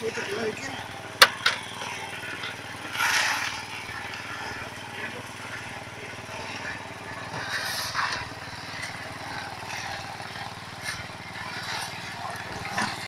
take it later.